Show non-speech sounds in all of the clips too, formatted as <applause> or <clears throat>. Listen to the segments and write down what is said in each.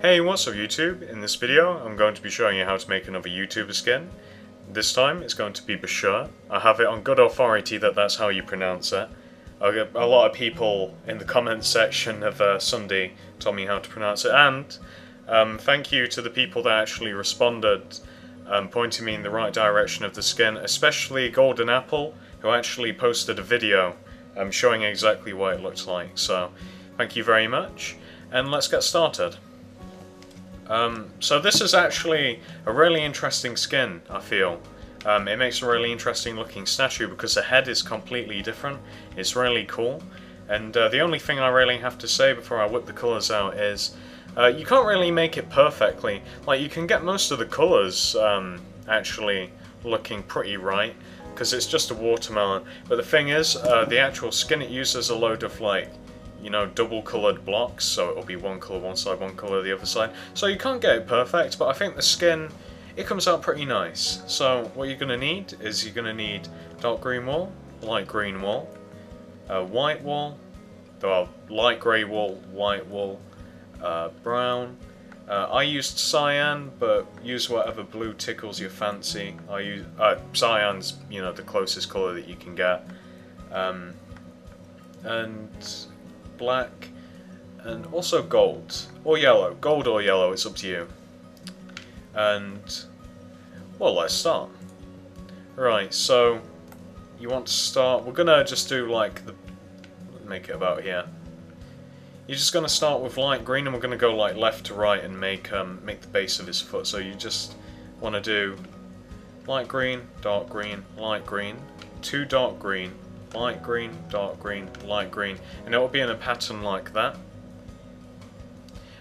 Hey, what's up YouTube? In this video, I'm going to be showing you how to make another YouTuber skin. This time, it's going to be Bashur. I have it on good authority that that's how you pronounce it. A lot of people in the comments section of uh, Sunday told me how to pronounce it, and um, thank you to the people that actually responded, um, pointing me in the right direction of the skin, especially Golden Apple, who actually posted a video um, showing exactly what it looked like. So, thank you very much, and let's get started. Um, so this is actually a really interesting skin, I feel. Um, it makes a really interesting looking statue because the head is completely different. It's really cool. And uh, the only thing I really have to say before I whip the colours out is uh, you can't really make it perfectly. Like you can get most of the colours um, actually looking pretty right because it's just a watermelon. But the thing is, uh, the actual skin it uses a load of like you know, double coloured blocks, so it'll be one colour one side, one colour the other side. So you can't get it perfect, but I think the skin, it comes out pretty nice. So what you're going to need is you're going to need dark green wool, light green wool, uh, white wool, well, light grey wool, white wool, uh, brown. Uh, I used cyan, but use whatever blue tickles your fancy. I use uh, cyan's, you know, the closest colour that you can get. Um, and black, and also gold. Or yellow. Gold or yellow, it's up to you. And, well, let's start. Right, so, you want to start, we're gonna just do like the, make it about here. You're just gonna start with light green and we're gonna go like left to right and make um, make the base of his foot. So you just want to do light green, dark green, light green, two dark green, light green, dark green, light green, and it will be in a pattern like that.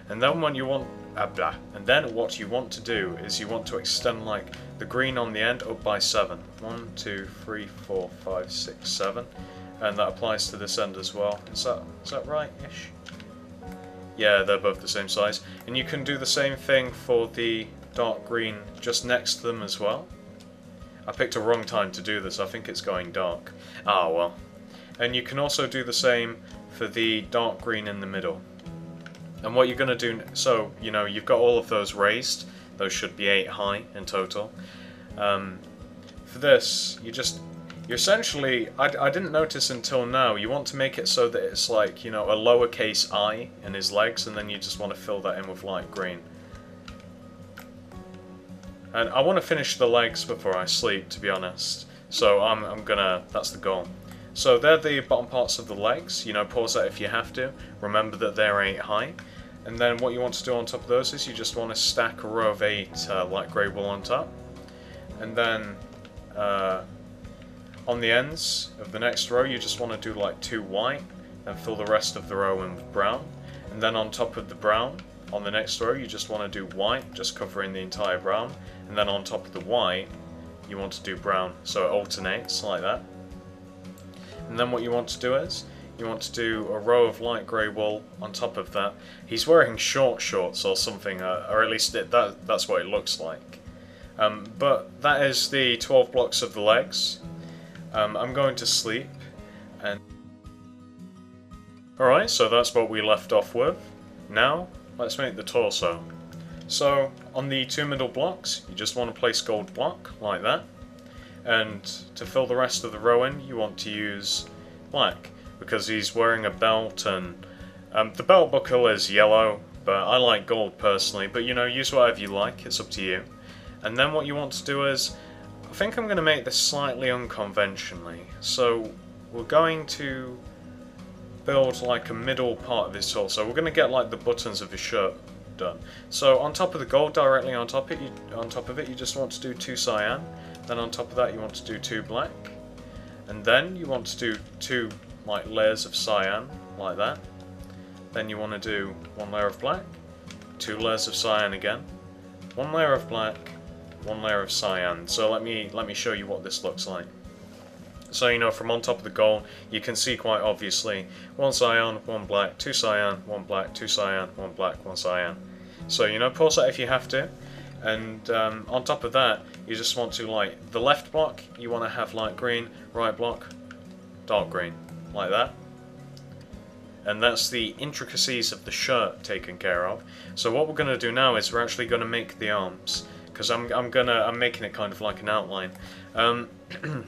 And then when you want, ah, blah, and then what you want to do is you want to extend like the green on the end up by seven. One, two, three, four, five, six, seven, and that applies to this end as well. Is that is that right-ish? Yeah, they're both the same size, and you can do the same thing for the dark green just next to them as well. I picked a wrong time to do this, I think it's going dark. Ah well. And you can also do the same for the dark green in the middle. And what you're going to do, so, you know, you've got all of those raised, those should be 8 high in total. Um, for this, you just, you essentially, I, I didn't notice until now, you want to make it so that it's like, you know, a lowercase i in his legs, and then you just want to fill that in with light green. And I want to finish the legs before I sleep, to be honest. So I'm, I'm gonna, that's the goal. So they're the bottom parts of the legs. You know, pause that if you have to. Remember that they're 8 high. And then what you want to do on top of those is you just want to stack a row of 8 uh, light grey wool on top. And then uh, on the ends of the next row you just want to do like 2 white and fill the rest of the row in with brown. And then on top of the brown, on the next row you just want to do white, just covering the entire brown. And then on top of the white you want to do brown. So it alternates like that. And then what you want to do is you want to do a row of light grey wool on top of that. He's wearing short shorts or something uh, or at least it, that that's what it looks like. Um, but that is the 12 blocks of the legs. Um, I'm going to sleep and alright so that's what we left off with. Now let's make the torso so on the two middle blocks, you just want to place gold block like that. And to fill the rest of the row in, you want to use black because he's wearing a belt and um, the belt buckle is yellow, but I like gold personally. But you know, use whatever you like, it's up to you. And then what you want to do is, I think I'm going to make this slightly unconventionally. So we're going to build like a middle part of his torso. We're going to get like the buttons of his shirt done. So on top of the gold, directly on top, it, you, on top of it, you just want to do two cyan. Then on top of that, you want to do two black. And then you want to do two like layers of cyan, like that. Then you want to do one layer of black, two layers of cyan again, one layer of black, one layer of cyan. So let me let me show you what this looks like. So you know from on top of the goal, you can see quite obviously one cyan, one black, two cyan, one black, two cyan, one black, one cyan. So you know pause that if you have to and um, on top of that you just want to like the left block you want to have light green, right block dark green like that and that's the intricacies of the shirt taken care of. So what we're going to do now is we're actually going to make the arms, because I'm, I'm gonna I'm making it kind of like an outline. Um, <clears throat>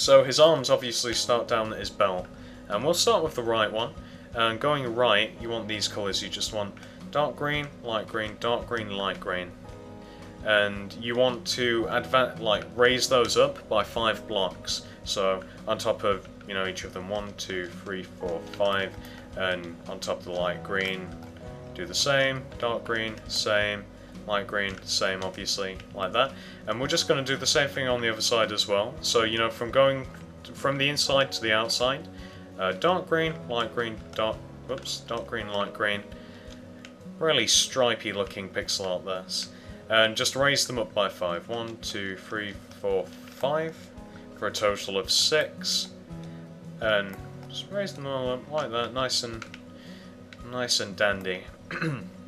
so his arms obviously start down at his belt, and we'll start with the right one. And going right, you want these colours. You just want dark green, light green, dark green, light green and you want to like raise those up by five blocks. So on top of you know each of them, one, two, three, four, five, and on top of the light green, do the same. Dark green, same. Light green, same, obviously, like that. And we're just going to do the same thing on the other side as well. So you know, from going from the inside to the outside, uh, dark green, light green, dark, whoops, dark green, light green. Really stripy looking pixel art this and just raise them up by five. One, two, three, four, five, for a total of six. And just raise them all up like that, nice and nice and dandy. <clears throat>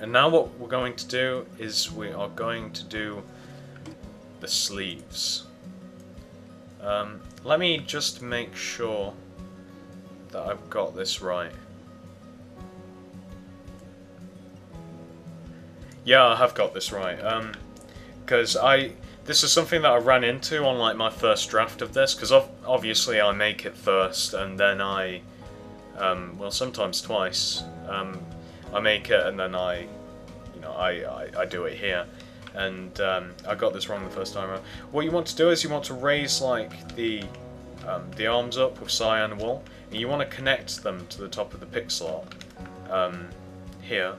and now what we're going to do is we are going to do the sleeves. Um, let me just make sure that I've got this right. Yeah, I have got this right. Um, because I this is something that I ran into on like my first draft of this. Because obviously I make it first and then I, um, well sometimes twice. Um, I make it and then I, you know, I I, I do it here. And um, I got this wrong the first time around. What you want to do is you want to raise like the um, the arms up with cyan wool, and you want to connect them to the top of the pixel art um, here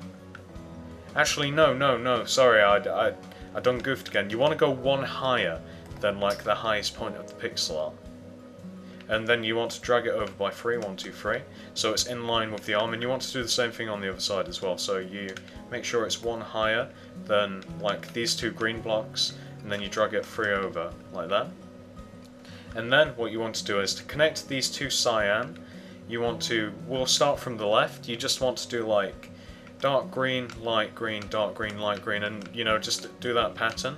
Actually, no, no, no. Sorry, I, I, I done goofed again. You want to go one higher than like the highest point of the pixel art. And then you want to drag it over by three, one, two, three. So it's in line with the arm, and you want to do the same thing on the other side as well. So you make sure it's one higher than like these two green blocks, and then you drag it three over, like that. And then what you want to do is to connect these two cyan, you want to, we'll start from the left, you just want to do like dark green, light green, dark green, light green, and you know, just do that pattern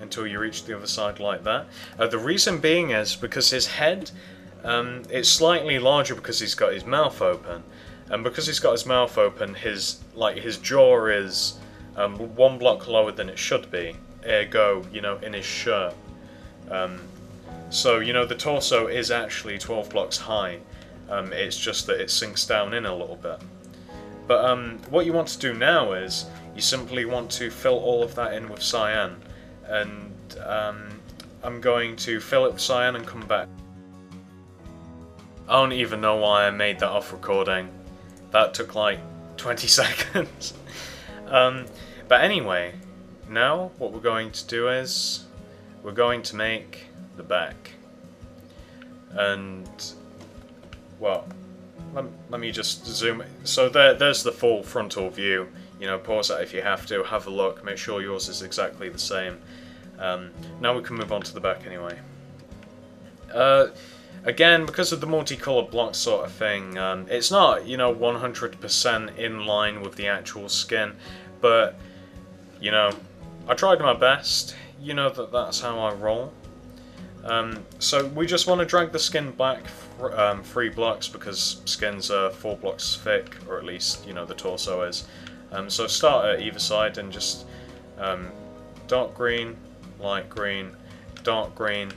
until you reach the other side like that. Uh, the reason being is because his head, um, it's slightly larger because he's got his mouth open, and because he's got his mouth open, his like his jaw is um, one block lower than it should be. Ergo, you know, in his shirt. Um, so you know, the torso is actually 12 blocks high. Um, it's just that it sinks down in a little bit. But um, what you want to do now is you simply want to fill all of that in with cyan. And um, I'm going to fill it with cyan and come back. I don't even know why I made that off recording. That took like <laughs> 20 seconds. um, but anyway, now what we're going to do is we're going to make the back. And, well, let, let me just zoom. So there, there's the full frontal view. You know, pause that if you have to. Have a look. Make sure yours is exactly the same. Um, now we can move on to the back anyway. Uh, again, because of the multicolored block sort of thing, um, it's not, you know, 100% in line with the actual skin, but, you know, I tried my best. You know that that's how I roll. Um, so we just want to drag the skin back um, three blocks because skins are four blocks thick, or at least you know the torso is. Um, so start at either side and just um, dark green, light green, dark green.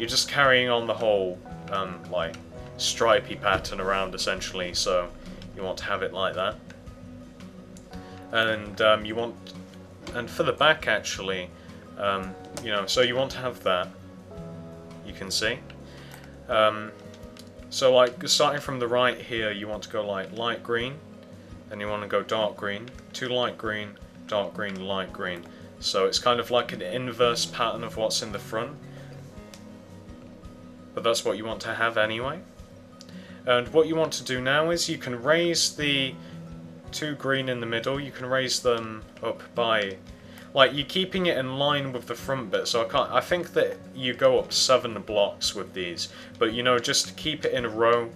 You're just carrying on the whole um, like stripy pattern around essentially. So you want to have it like that, and um, you want, and for the back actually, um, you know, so you want to have that you can see. Um, so like starting from the right here, you want to go like light green, then you want to go dark green, to light green, dark green, light green. So it's kind of like an inverse pattern of what's in the front. But that's what you want to have anyway. And what you want to do now is you can raise the two green in the middle, you can raise them up by like you're keeping it in line with the front bit so I can't I think that you go up seven blocks with these but you know just keep it in a row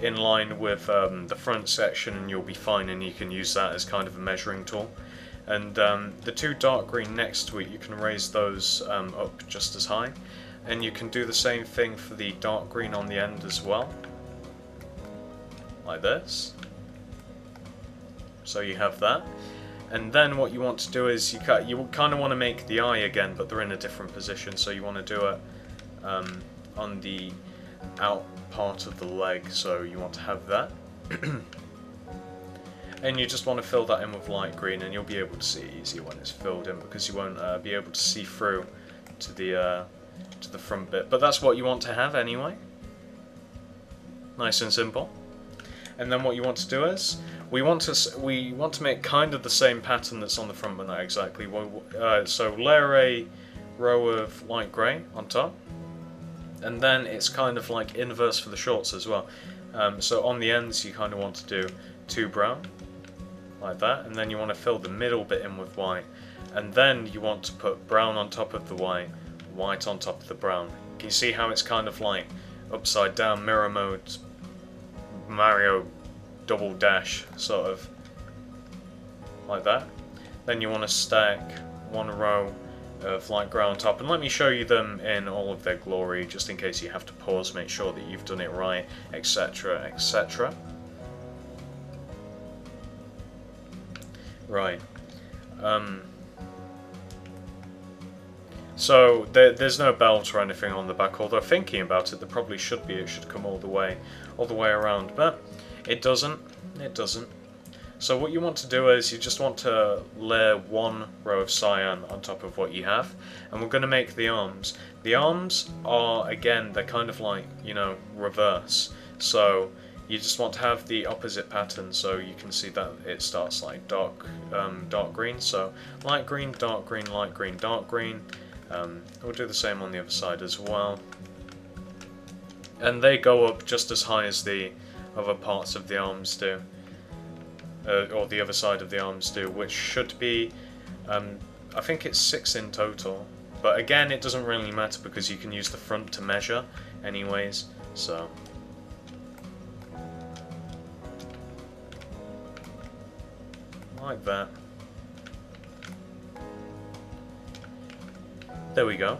in line with um, the front section and you'll be fine and you can use that as kind of a measuring tool and um, the two dark green next to it you can raise those um, up just as high and you can do the same thing for the dark green on the end as well like this. So you have that. And then what you want to do is you you kind of want to make the eye again, but they're in a different position. So you want to do it um, on the out part of the leg. So you want to have that. <clears throat> and you just want to fill that in with light green, and you'll be able to see it easier when it's filled in because you won't uh, be able to see through to the uh, to the front bit. But that's what you want to have anyway. Nice and simple. And then what you want to do is we want to we want to make kind of the same pattern that's on the front, but not exactly. Uh, so layer a row of light grey on top, and then it's kind of like inverse for the shorts as well. Um, so on the ends you kind of want to do two brown, like that, and then you want to fill the middle bit in with white, and then you want to put brown on top of the white, white on top of the brown. Can you see how it's kind of like upside down mirror mode Mario double dash, sort of like that. Then you want to stack one row of light grey on top, and let me show you them in all of their glory, just in case you have to pause, make sure that you've done it right, etc, etc. Right. Um, so there, there's no belt or anything on the back, although thinking about it, there probably should be. It should come all the way, all the way around, but it doesn't. It doesn't. So what you want to do is you just want to layer one row of cyan on top of what you have, and we're going to make the arms. The arms are, again, they're kind of like, you know, reverse. So you just want to have the opposite pattern so you can see that it starts like dark um, dark green so light green dark green light green dark green um, we'll do the same on the other side as well and they go up just as high as the other parts of the arms do, uh, or the other side of the arms do, which should be, um, I think it's six in total. But again, it doesn't really matter because you can use the front to measure anyways, so... Like that. There we go.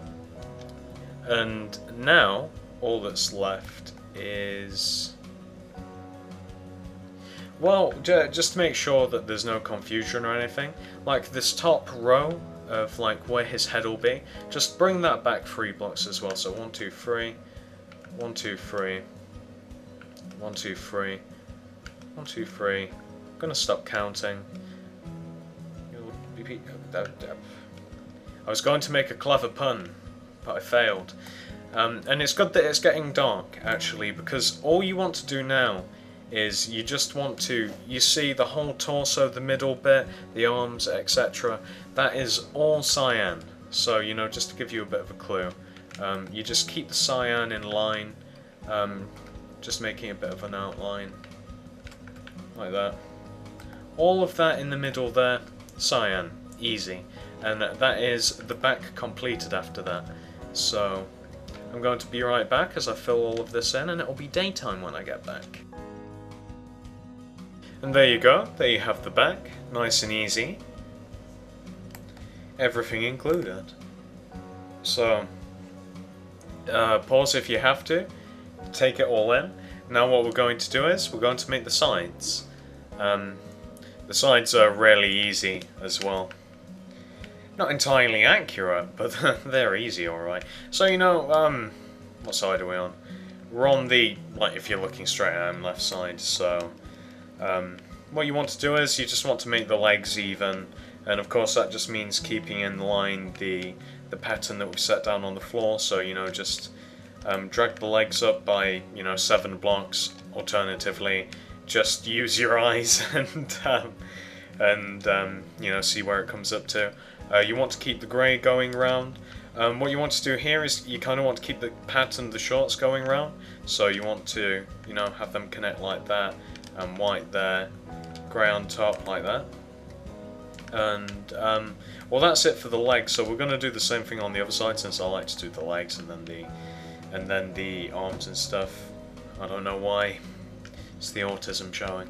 And now, all that's left is well, just to make sure that there's no confusion or anything, like this top row of like where his head will be, just bring that back three blocks as well. So one, two, three, one, two, three, one, two, three, one, two, three. I'm gonna stop counting. Uh, uh, I was going to make a clever pun, but I failed. Um, and it's good that it's getting dark, actually, because all you want to do now is you just want to, you see the whole torso, the middle bit, the arms, etc. That is all cyan. So, you know, just to give you a bit of a clue. Um, you just keep the cyan in line, um, just making a bit of an outline, like that. All of that in the middle there, cyan, easy. And that is the back completed after that. So, I'm going to be right back as I fill all of this in, and it will be daytime when I get back. And there you go, there you have the back, nice and easy. Everything included. So, uh, pause if you have to, take it all in. Now what we're going to do is, we're going to make the sides. Um, the sides are really easy as well. Not entirely accurate, but <laughs> they're easy alright. So you know, um, what side are we on? We're on the, like if you're looking straight at him, left side, so um, what you want to do is you just want to make the legs even, and of course that just means keeping in line the the pattern that we've set down on the floor. So you know just um, drag the legs up by you know seven blocks. Alternatively, just <laughs> use your eyes <laughs> and um, and um, you know see where it comes up to. Uh, you want to keep the grey going round. Um, what you want to do here is you kind of want to keep the pattern the shorts going round. So you want to you know have them connect like that and white there, grey on top like that. And, um, well that's it for the legs, so we're going to do the same thing on the other side since I like to do the legs and then the, and then the arms and stuff. I don't know why, it's the autism showing.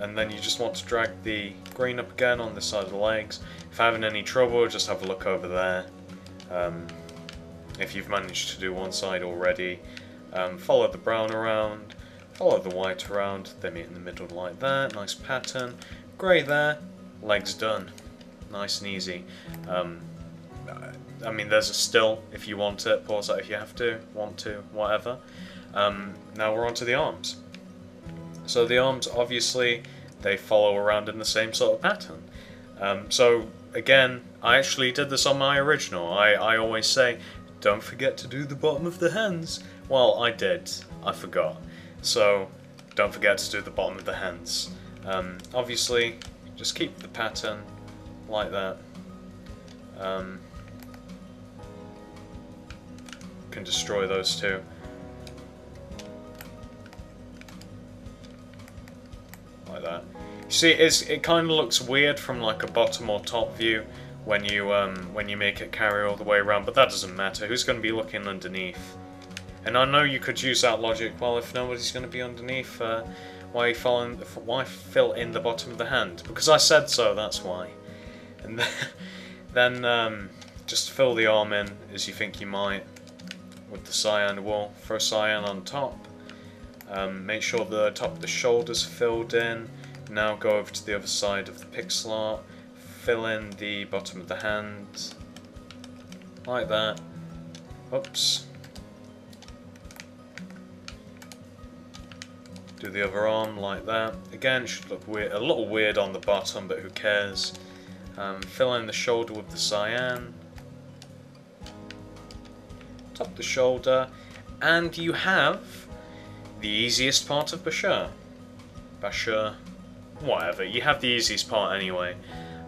And then you just want to drag the green up again on the side of the legs. If having any trouble, just have a look over there. Um, if you've managed to do one side already, um, follow the brown around, Follow the white around, they meet in the middle like that, nice pattern. Grey there, legs done. Nice and easy. Um, I mean, there's a still if you want it, pause that if you have to, want to, whatever. Um, now we're on to the arms. So the arms, obviously, they follow around in the same sort of pattern. Um, so again, I actually did this on my original. I, I always say, don't forget to do the bottom of the hands. Well, I did. I forgot. So don't forget to do the bottom of the hands. Um, obviously, just keep the pattern like that. Um, can destroy those two. See, it's, it kind of looks weird from like a bottom or top view when you um, when you make it carry all the way around, but that doesn't matter. Who's going to be looking underneath? And I know you could use that logic, well, if nobody's going to be underneath, uh, why, fill in, why fill in the bottom of the hand? Because I said so, that's why. And then, <laughs> then um, just fill the arm in as you think you might with the cyan wool. Throw cyan on top. Um, make sure the top of the shoulders filled in. Now go over to the other side of the pixel art. Fill in the bottom of the hand. Like that. Oops. Do the other arm like that. Again, it should look weird, a little weird on the bottom, but who cares. Um, fill in the shoulder with the cyan. Top the shoulder. And you have the easiest part of Bashur. Bashur, whatever. You have the easiest part anyway.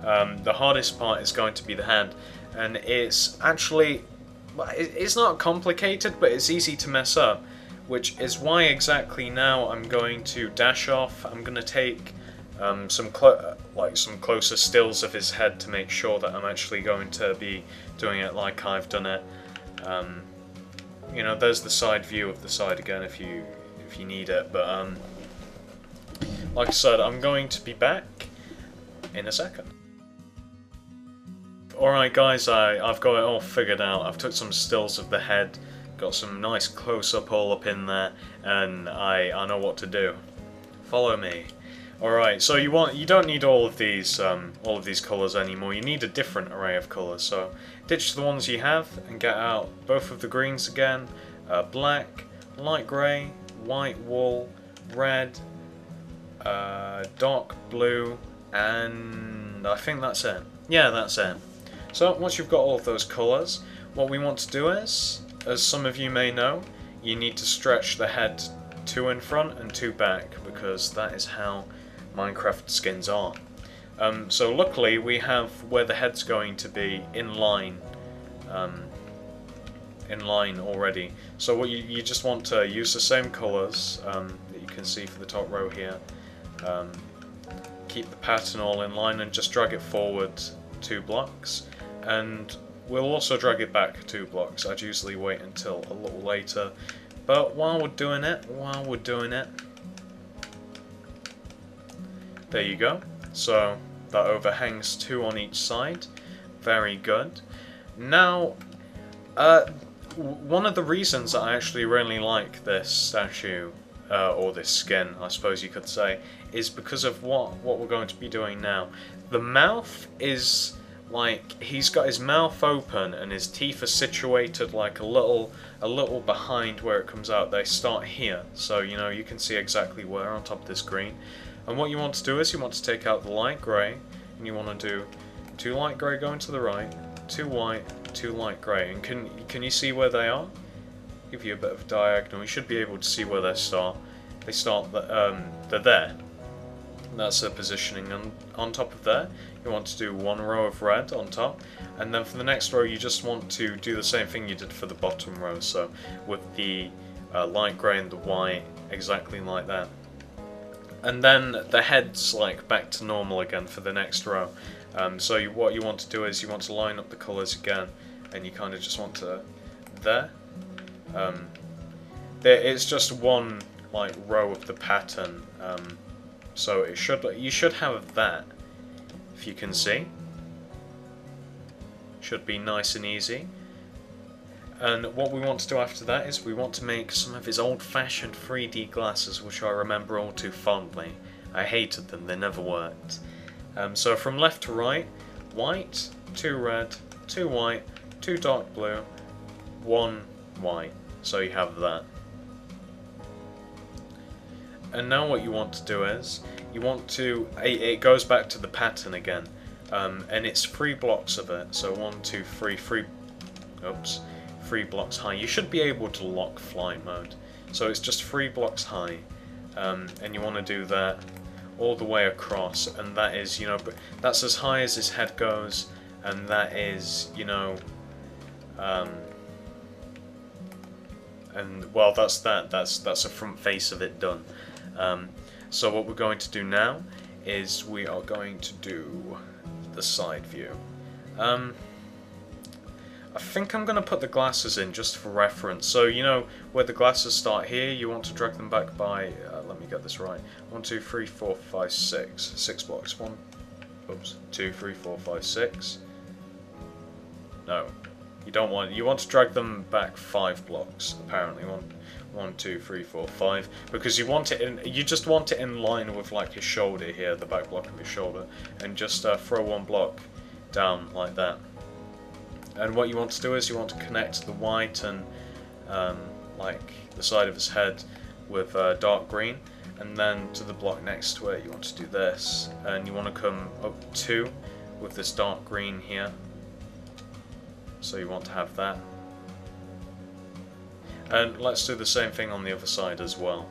Um, the hardest part is going to be the hand. And it's actually... It's not complicated, but it's easy to mess up which is why exactly now I'm going to dash off. I'm going to take um, some like some closer stills of his head to make sure that I'm actually going to be doing it like I've done it. Um, you know, there's the side view of the side again if you if you need it. But um, like I said, I'm going to be back in a second. Alright guys, I, I've got it all figured out. I've took some stills of the head Got some nice close-up all up in there, and I, I know what to do. Follow me. Alright, so you want you don't need all of these um, all of these colours anymore. You need a different array of colours. So ditch the ones you have and get out both of the greens again. Uh, black, light grey, white wool, red, uh, dark blue, and I think that's it. Yeah, that's it. So once you've got all of those colours, what we want to do is as some of you may know, you need to stretch the head two in front and two back because that is how Minecraft skins are. Um, so luckily we have where the head's going to be in line um, in line already. So what you, you just want to use the same colours um, that you can see for the top row here. Um, keep the pattern all in line and just drag it forward two blocks and We'll also drag it back two blocks. I'd usually wait until a little later. But while we're doing it, while we're doing it, there you go. So that overhangs two on each side. Very good. Now, uh, one of the reasons I actually really like this statue, uh, or this skin, I suppose you could say, is because of what, what we're going to be doing now. The mouth is like he's got his mouth open and his teeth are situated like a little a little behind where it comes out. They start here. So you know you can see exactly where on top of this green and what you want to do is you want to take out the light grey and you want to do two light grey going to the right two white two light grey and can can you see where they are? Give you a bit of a diagonal. You should be able to see where they start. They start um, they're there that's their positioning. On, on top of there you want to do one row of red on top. And then for the next row you just want to do the same thing you did for the bottom row. So with the uh, light grey and the white exactly like that. And then the head's like back to normal again for the next row. Um, so you, what you want to do is you want to line up the colours again and you kind of just want to there. Um, there it's just one like row of the pattern. Um, so it should you should have that if you can see. Should be nice and easy. And what we want to do after that is we want to make some of his old-fashioned 3D glasses, which I remember all too fondly. I hated them, they never worked. Um, so from left to right, white, two red, two white, two dark blue, one white. So you have that. And now what you want to do is, you want to, it goes back to the pattern again. Um, and it's three blocks of it. So one, two, three, three, oops, three blocks high. You should be able to lock flight mode. So it's just three blocks high. Um, and you want to do that all the way across. And that is, you know, that's as high as his head goes. And that is, you know, um, and well, that's that. That's that's a front face of it done. Um, so what we're going to do now is we are going to do the side view. Um, I think I'm going to put the glasses in just for reference. So, you know, where the glasses start here, you want to drag them back by, uh, let me get this right, One, two, three, four, five, six. Six blocks. One, oops, two, three, four, five, six. No, you don't want, you want to drag them back five blocks, apparently. One, one, two, three, four, five. Because you want it in, you just want it in line with like his shoulder here, the back block of his shoulder. And just uh, throw one block down like that. And what you want to do is you want to connect the white and um, like the side of his head with uh, dark green and then to the block next to it you want to do this and you want to come up two with this dark green here so you want to have that and let's do the same thing on the other side as well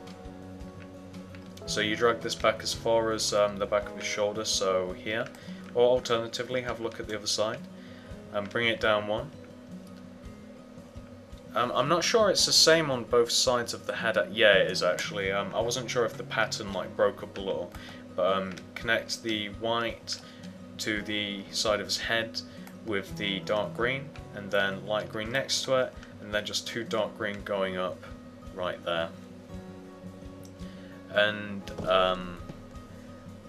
so you drag this back as far as um, the back of his shoulder so here or alternatively have a look at the other side and bring it down one. Um, I'm not sure it's the same on both sides of the head. Yeah, it is actually. Um, I wasn't sure if the pattern like broke up a little, but um, connect the white to the side of his head with the dark green, and then light green next to it, and then just two dark green going up right there. And um,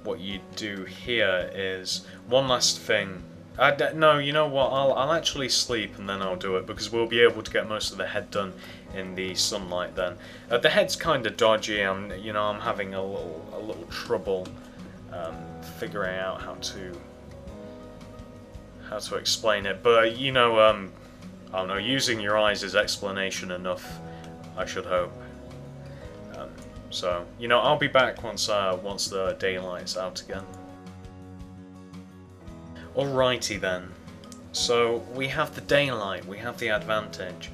what you do here is one last thing no, you know what? I'll I'll actually sleep and then I'll do it because we'll be able to get most of the head done in the sunlight. Then uh, the head's kind of dodgy. I'm you know I'm having a little a little trouble um, figuring out how to how to explain it. But you know um, I don't know. Using your eyes is explanation enough. I should hope. Um, so you know I'll be back once uh, once the daylight's out again. Alrighty then. So we have the daylight, we have the advantage,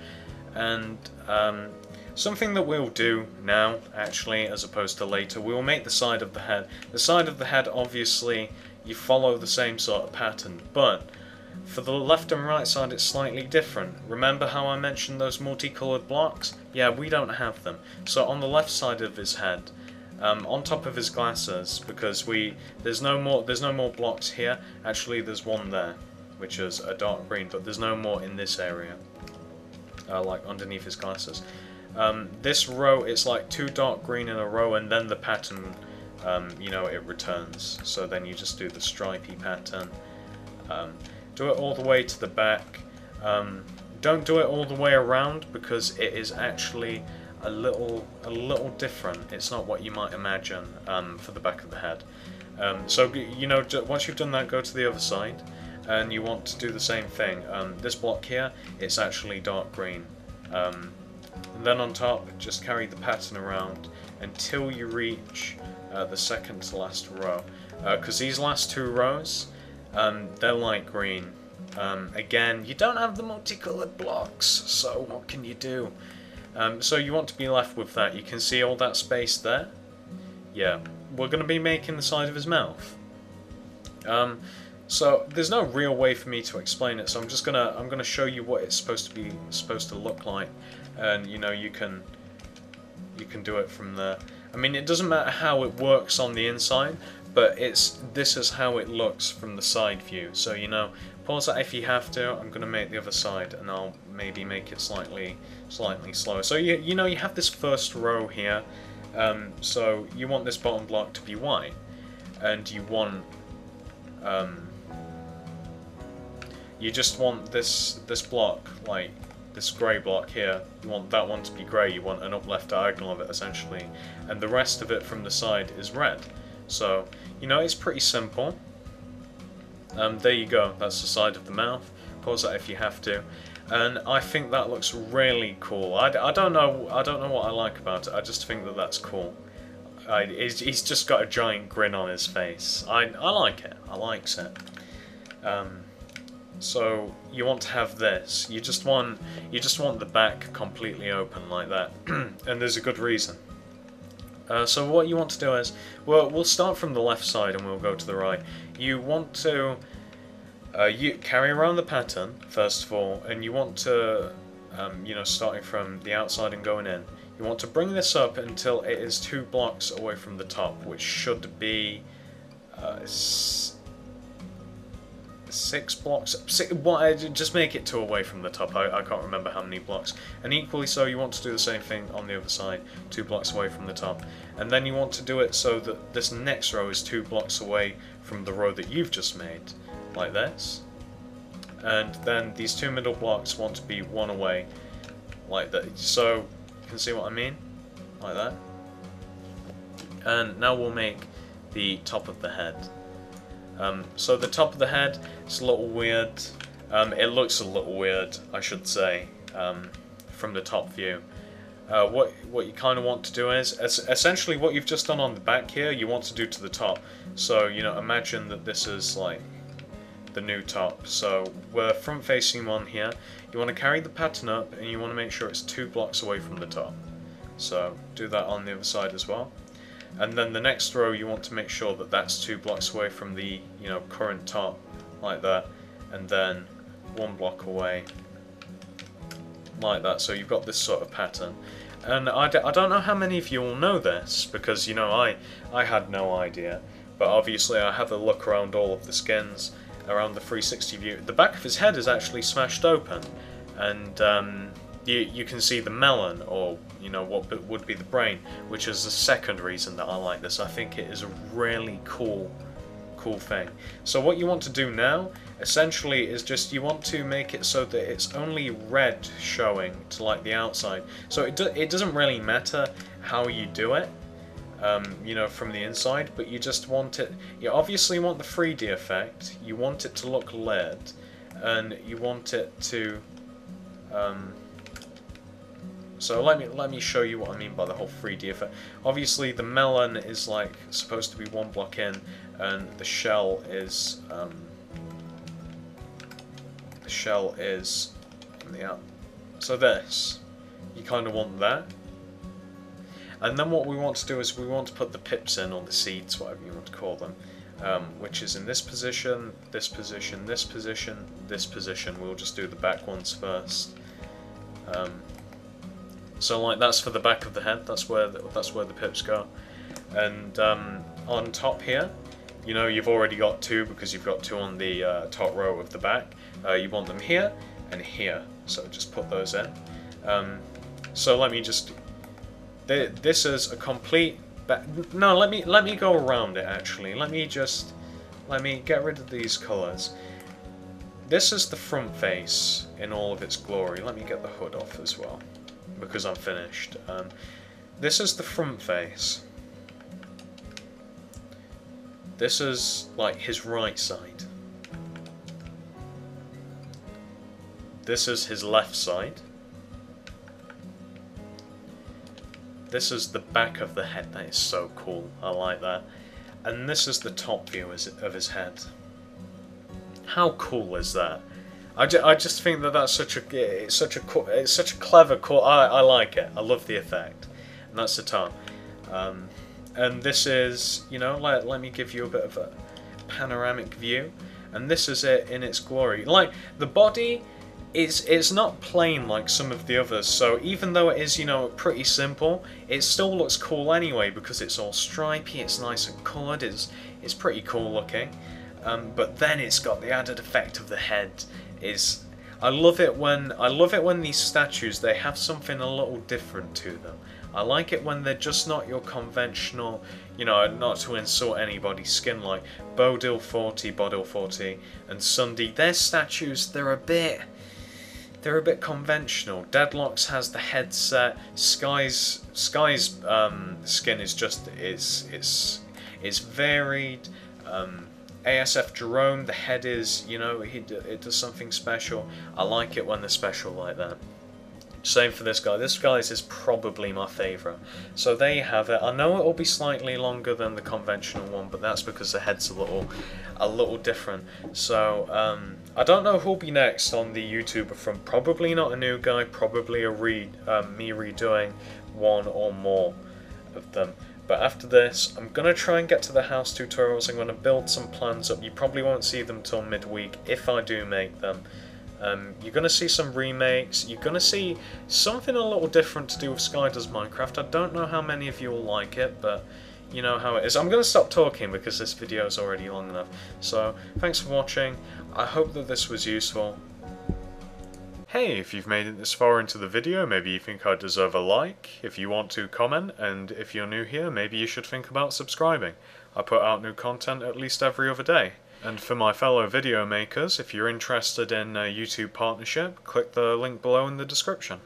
and um, something that we'll do now, actually, as opposed to later, we'll make the side of the head. The side of the head, obviously, you follow the same sort of pattern, but for the left and right side it's slightly different. Remember how I mentioned those multicoloured blocks? Yeah, we don't have them. So on the left side of his head, um, on top of his glasses because we there's no more there's no more blocks here. Actually, there's one there, which is a dark green, but there's no more in this area, uh, like underneath his glasses. Um, this row, it's like two dark green in a row, and then the pattern, um, you know, it returns. So then you just do the stripy pattern. Um, do it all the way to the back. Um, don't do it all the way around because it is actually a little a little different. It's not what you might imagine um, for the back of the head. Um, so you know, once you've done that, go to the other side, and you want to do the same thing. Um, this block here, it's actually dark green. Um, and then on top, just carry the pattern around until you reach uh, the second to last row. Because uh, these last two rows, um, they're light green. Um, again, you don't have the multicolored blocks, so what can you do? Um, so you want to be left with that. You can see all that space there. Yeah, we're going to be making the side of his mouth. Um, so there's no real way for me to explain it. So I'm just gonna I'm gonna show you what it's supposed to be supposed to look like, and you know you can you can do it from there. I mean it doesn't matter how it works on the inside, but it's this is how it looks from the side view. So you know pause that if you have to. I'm gonna make the other side, and I'll maybe make it slightly slightly slower. So you, you know you have this first row here, um, so you want this bottom block to be white, and you want um, you just want this this block like this grey block here, you want that one to be grey, you want an up left diagonal of it essentially, and the rest of it from the side is red. So, you know, it's pretty simple. Um, there you go, that's the side of the mouth. Pause that if you have to. And I think that looks really cool. I, I don't know I don't know what I like about it, I just think that that's cool. I, he's, he's just got a giant grin on his face. I, I like it, I likes it. Um, so you want to have this. You just want you just want the back completely open like that, <clears throat> and there's a good reason. Uh, so what you want to do is, well, we'll start from the left side and we'll go to the right. You want to uh, you carry around the pattern first of all, and you want to, um, you know, starting from the outside and going in. You want to bring this up until it is two blocks away from the top, which should be uh, six blocks. Six, what, uh, just make it two away from the top. I, I can't remember how many blocks. And equally so, you want to do the same thing on the other side, two blocks away from the top. And then you want to do it so that this next row is two blocks away from the row that you've just made, like this. And then these two middle blocks want to be one away, like that. So, you can see what I mean? Like that. And now we'll make the top of the head. Um, so the top of the head is a little weird. Um, it looks a little weird, I should say, um, from the top view. Uh, what what you kind of want to do is essentially what you've just done on the back here. You want to do to the top. So you know, imagine that this is like the new top. So we're front facing one here. You want to carry the pattern up, and you want to make sure it's two blocks away from the top. So do that on the other side as well and then the next row you want to make sure that that's two blocks away from the you know current top like that. And then one block away like that. So you've got this sort of pattern. And I d I don't know how many of you will know this because you know I I had no idea. But obviously I have a look around all of the skins around the 360 view. The back of his head is actually smashed open. And um, you, you can see the melon, or you know what would be the brain, which is the second reason that I like this. I think it is a really cool, cool thing. So what you want to do now, essentially, is just you want to make it so that it's only red showing to like the outside. So it, do, it doesn't really matter how you do it, um, you know, from the inside, but you just want it, you obviously want the 3D effect, you want it to look lit, and you want it to, um, so let me let me show you what I mean by the whole 3D effect. Obviously, the melon is like supposed to be one block in, and the shell is um, the shell is yeah. So this, you kind of want that. And then what we want to do is we want to put the pips in, or the seeds, whatever you want to call them, um, which is in this position, this position, this position, this position. We'll just do the back ones first. Um, so like that's for the back of the head. That's where the, that's where the pips go. And um, on top here, you know you've already got two because you've got two on the uh, top row of the back. Uh, you want them here and here. So just put those in. Um, so let me just. This is a complete. No, let me let me go around it actually. Let me just let me get rid of these colours. This is the front face in all of its glory. Let me get the hood off as well because I'm finished. Um, this is the front face. This is like his right side. This is his left side. This is the back of the head. That is so cool. I like that. And this is the top view of his head. How cool is that? I, ju I just think that that's such a it's such a it's such a clever core. I, I like it. I love the effect, and that's the top. Um, and this is you know let let me give you a bit of a panoramic view, and this is it in its glory. Like the body. It's, it's not plain like some of the others, so even though it is, you know, pretty simple, it still looks cool anyway because it's all stripy, it's nice and coloured, it's, it's pretty cool looking. Um, but then it's got the added effect of the head is I love it when I love it when these statues they have something a little different to them. I like it when they're just not your conventional, you know, not to insult anybody's skin like Bodil 40, Bodil 40 and SSundee. Their statues, they're a bit they're a bit conventional. Deadlox's has the headset. Sky's Sky's um, skin is just is it's it's varied. Um, ASF Jerome, the head is you know he it does something special. I like it when they're special like that. Same for this guy. This guy's is probably my favourite. So there you have it. I know it will be slightly longer than the conventional one, but that's because the head's a little, a little different. So um, I don't know who'll be next on the YouTuber from. Probably not a new guy. Probably a re um, me redoing one or more of them. But after this, I'm going to try and get to the house tutorials. I'm going to build some plans up. You probably won't see them till midweek if I do make them. Um, you're going to see some remakes. You're going to see something a little different to do with Sky Does Minecraft. I don't know how many of you will like it, but you know how it is. I'm going to stop talking because this video is already long enough. So, thanks for watching. I hope that this was useful. Hey, if you've made it this far into the video, maybe you think I deserve a like. If you want to, comment. And if you're new here, maybe you should think about subscribing. I put out new content at least every other day. And for my fellow video makers, if you're interested in a YouTube partnership, click the link below in the description.